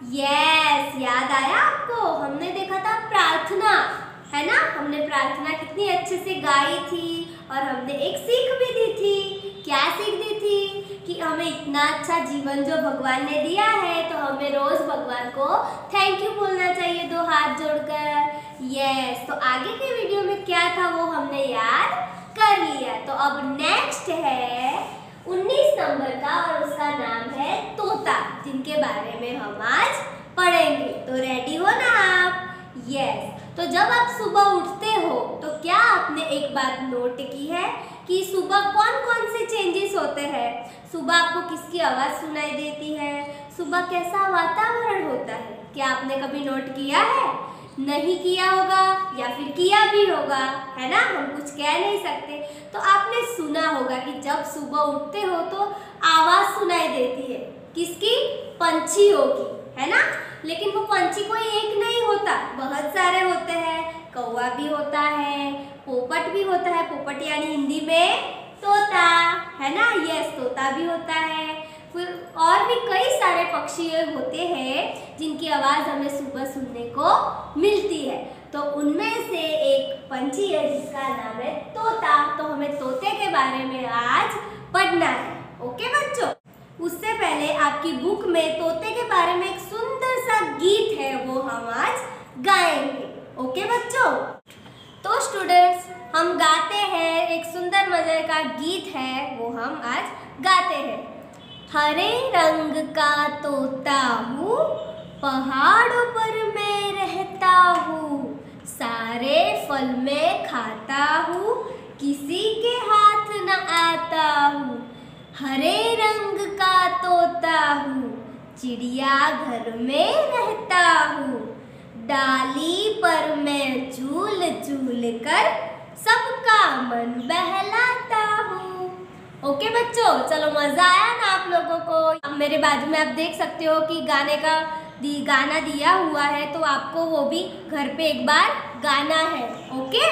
Yes याद आया आपको? हमने देखा था प्रार्थना, है ना? हमने प्रार्थना कितनी अच्छे से गाई थी और हमने एक सीख भी दी थी। क्या सीख दी थी? कि हमें इतना अच्छा जीवन जो भगवान ने दिया है तो हमें रोज भगवान को थैंक यू बोलना चाहिए, दो हाथ जोड़कर। यस तो आगे के वीडियो में क्या था वो हमने याद कर लिया। तो अब नेक्स्ट है 19 नंबर का और उसका नाम है तोता, जिनके बारे में हम आज पढ़ेंगे। तो रेडी हो ना आप? यस तो जब आप सुबह उठते हो तो क्या आपने एक बात नोट की है कि सुबह कौन कौन से चेंजेस होते हैं? सुबह आपको किसकी आवाज़ सुनाई देती है? सुबह कैसा वातावरण होता है? क्या आपने कभी नोट किया है? नहीं किया होगा या फिर किया भी होगा, है ना? हम कुछ कह नहीं सकते। तो आपने सुना होगा कि जब सुबह उठते हो तो आवाज़ सुनाई देती है। किसकी? पंछियों की, है ना? लेकिन वो पंछी कोई एक नहीं होता। बहुत सारे होते हैं। कौवा भी होता है, पोपट भी होता है। पोपट यानी हिंदी में तोता, है ना? यस तोता भी होता है। फिर और भी कई सारे पक्षी होते हैं जिनकी आवाज़ हमें सुबह सुनने को मिलती है। तो उनमें से एक पंछी है, जिसका नाम है तोता। तो हमें तोते के बारे में आज पढ़ना है। ओके बच्चों? उससे पहले आपकी बुक में तोते के बारे में एक सुंदर सा गीत है, वो हम आज गाएँगे। ओके बच्चों? तो स्टूडेंट्स हम गाते हैं, एक सुंदर मज़े का गीत है, वो हम आज गाते हैं। हरे रंग का तोता हूँ, पहाड़ों पर मैं रहता हूँ, सारे फल में खाता हूँ, किसी के हाथ न आता हूँ। हरे रंग का तोता हूँ, चिड़िया घर में रहता हूँ। डाली पर मैं झूल झूल कर सबका मन बहलाता हूँ। ओके बच्चों, चलो मज़ा आया ना आप लोगों को। अब मेरे बाजू में आप देख सकते हो कि गाने का दी, गाना दिया हुआ है तो आपको वो भी घर पे एक बार गाना है। ओके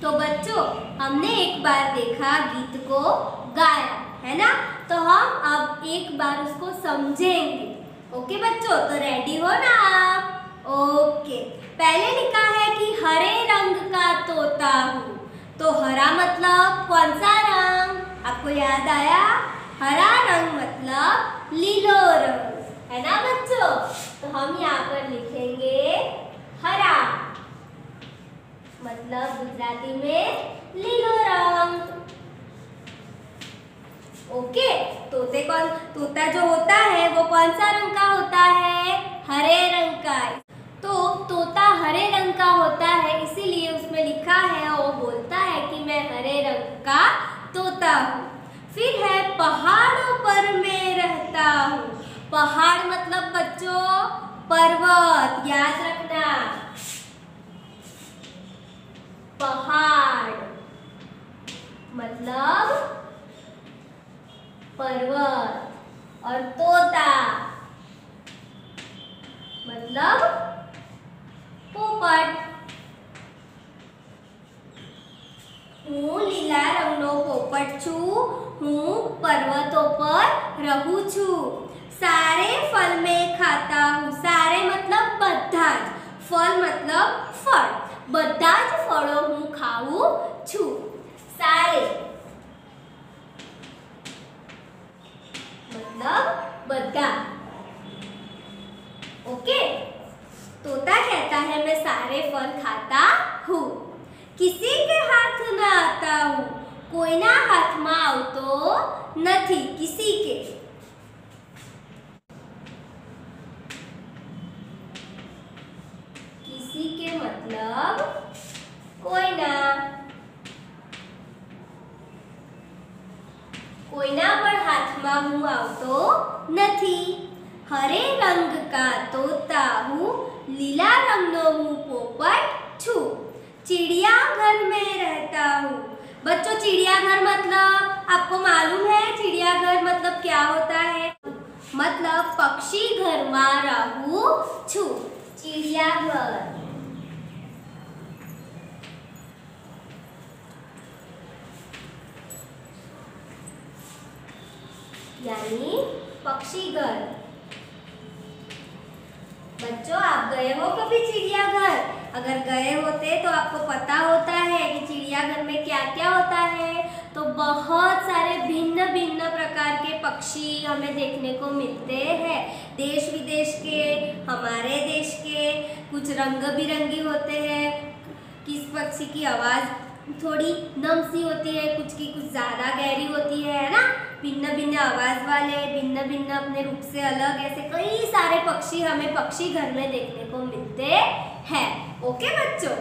तो बच्चों, हमने एक बार देखा गीत को गाया, है ना? तो हम अब एक बार उसको समझेंगे। ओके बच्चों तो रेडी हो ना आप? ओके पहले लिखा है कि हरे रंग का तोता हूँ। तो हरा मतलब कौन सा रंग? आपको याद आया? हरा रंग मतलब लीलो रंग, है ना बच्चों? तो हम यहाँ पर लिखेंगे हरा मतलब गुजराती में लीलो रंग। ओके, तोते कौन, तोता जो होता है, वो कौन सा रंग का होता है? हरे रंग का। तो तोता हरे रंग का होता है, इसीलिए उसमें लिखा है वो बोलता है कि मैं हरे रंग का तोता। फिर है पहाड़ों पर मैं रहता हूँ। पहाड़ मतलब बच्चों, पर्वत, याद रखना। पहाड़ मतलब पर्वत और तोता मतलब पोपट। हूँ लीला रंग पर छू हूँ पर्वतों पर रहू छू सारे फल में खाता हूँ सारे मतलब बद्धाज फल मतलब फल हूँ कोई ना हाथ में આવતો નથી किसी के किसी के मतलब कोई ना કોઈના પણ હાથમાં હું આવતો નથી હરે રંગ કા તોતા હું લીલા રંગનો હું પોપટ છું चिड़ियाघर में रहता हूँ बच्चों, चिड़ियाघर मतलब आपको मालूम है चिड़ियाघर मतलब क्या होता है? मतलब पक्षी घर रहूँ छू। चिड़ियाघर। यानी पक्षी घर। बच्चों, आप गए हो कभी चिड़ियाघर? अगर गए होते तो आपको पता होता है कि चिड़ियाघर में क्या क्या है तो बहुत सारे भिन्न भिन्न प्रकार के पक्षी हमें देखने को मिलते हैं। देश विदेश के, हमारे देश के कुछ रंग बिरंगी होते हैं। किस पक्षी की आवाज़ थोड़ी नम सी होती है, कुछ की कुछ ज़्यादा गहरी होती है है ना? भिन्न भिन्न आवाज़ वाले, भिन्न भिन्न अपने रूप से अलग, ऐसे कई सारे पक्षी हमें पक्षी घर में देखने को मिलते हैं। ओके बच्चों?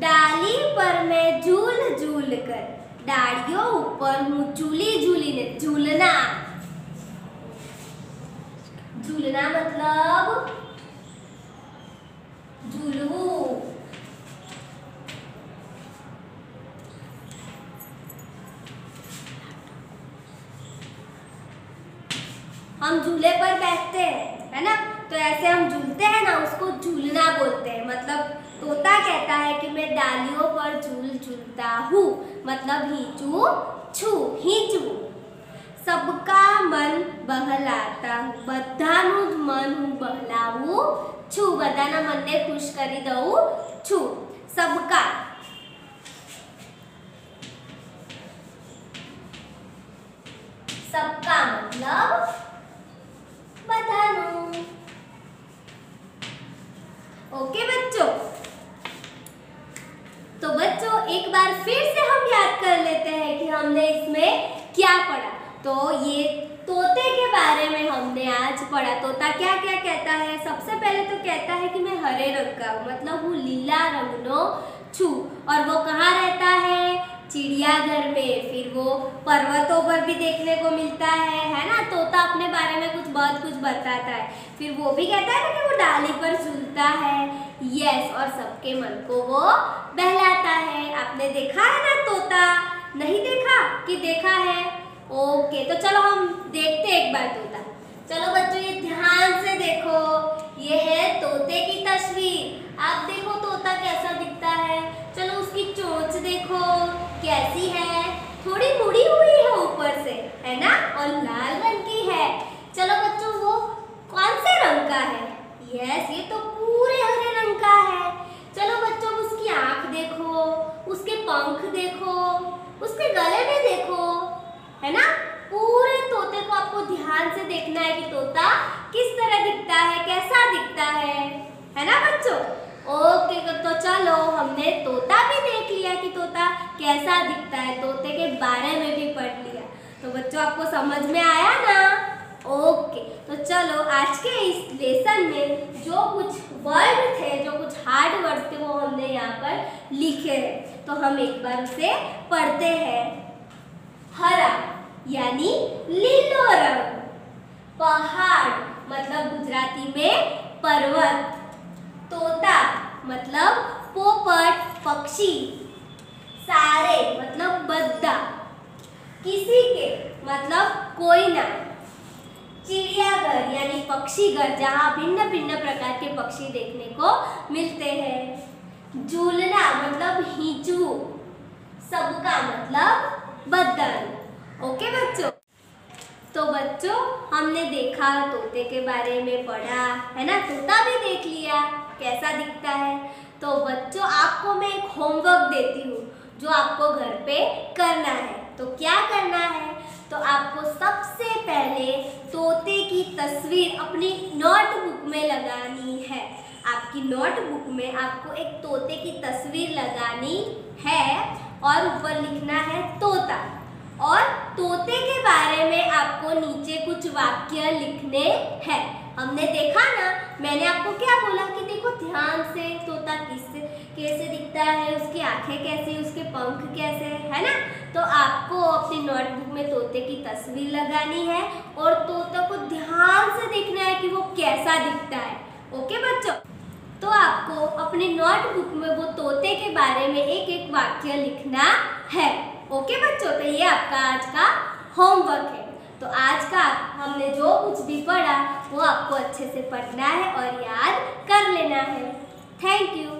डाली पर मैं झूल झूल कर डालियों ऊपर झूली झूली ने झूलना। झूलना मतलब? झूलू। हम झूले पर बैठते हैं, है ना? तो ऐसे हम झूलते हैं ना उसको झूलना बोलते हैं मतलब तोता कहता है कि मैं डालियों पर झूल झूलता हूँ मतलब हिचू छू हिचू सबका मन बहलाता હું બધાનું જ મન હું બહલાવું છું બધાના મનને ખુશ કરી દઉં છું सबका सबका मतलब एक बार फिर से हम याद कर लेते हैं कि हमने इसमें क्या पढ़ा। तो ये तोते के बारे में हमने आज पढ़ा। तोता क्या क्या कहता है? सबसे पहले तो कहता है कि मैं हरे रंग का हूँ मतलब हूँ लीला रंग नो छू। और वो कहाँ रहता है? चिड़ियाघर में, फिर वो पर्वतों पर भी देखने को मिलता है है ना? तोता अपने बारे में कुछ बहुत कुछ बताता है। फिर वो भी कहता है ना कि वो डाली पर झूलता है। यस और सबके मन को वो बहलाता है। आपने देखा है ना तोता? नहीं देखा? कि देखा है? ओके तो चलो हम देखते एक बार तोता। चलो बच्चों, ये ध्यान से देखो। ये है तोते की तस्वीर। आप देखो तोता कैसा दिखता है। चलो उसकी चोंच देखो। कैसी है? थोड़ी मुड़ी हुई है ऊपर से, है ना? और लाल रंग की है। चलो बच्चों, वो कौन से रंग का है? यस ये तो पूरे हरे रंग का है। चलो बच्चों, उसकी आँख देखो, उसके पंख देखो, उसके गले में देखो, है ना? पूरे तोते को आपको ध्यान से देखना है कि तोता किस तरह दिखता है, कैसा दिखता है है ना बच्चों? ओके तो चलो, हमने तोता भी देख लिया कि तोता कैसा दिखता है? तोते के बारे में भी पढ़ लिया। तो बच्चों, आपको समझ में आया ना? ओके तो चलो, आज के इस लेसन में जो कुछ वर्ड थे, जो कुछ हार्ड वर्ड थे, वो हमने यहाँ पर लिखे हैं। तो हम एक बार उसे पढ़ते हैं। हरा, यानी लीलो रंग। पहाड़ मतलब गुजराती में पर्वत। तोता मतलब पोपट, पक्षी। सारे मतलब बद्दा। किसी के मतलब कोई ना। चिड़ियाघर, यानी पक्षी घर जहाँ भिन्न भिन्न प्रकार के पक्षी देखने को मिलते हैं। झूलना मतलब हिंचू। सबका मतलब बदन ओके बच्चों? तो बच्चों, हमने देखा, तोते के बारे में पढ़ा, है ना? तोता भी देख लिया, कैसा दिखता है? तो बच्चों, आपको मैं एक होमवर्क देती हूँ। जो आपको घर पे करना है। तो क्या करना है? तो आपको सबसे पहले तोते की तस्वीर अपनी नोटबुक में लगानी है। आपकी नोटबुक में आपको एक तोते की तस्वीर लगानी है और ऊपर लिखना है तोता। और तोते के बारे में आपको नीचे कुछ वाक्य लिखने हैं। हमने देखा ना, मैंने आपको क्या बोला कि देखो ध्यान से, तोता किस कैसे दिखता है, उसकी आँखें कैसी उसके पंख कैसे है ना? तो आपको अपनी नोटबुक में तोते की तस्वीर लगानी है और तोता को ध्यान से देखना है कि वो कैसा दिखता है। ओके बच्चों? तो आपको अपनी नोटबुक में वो तोते के बारे में एक एक वाक्य लिखना है। ओके बच्चों? तो ये आपका आज का होमवर्क है। तो आज का हमने जो कुछ भी पढ़ा, वो आपको अच्छे से पढ़ना है और याद कर लेना है। Thank you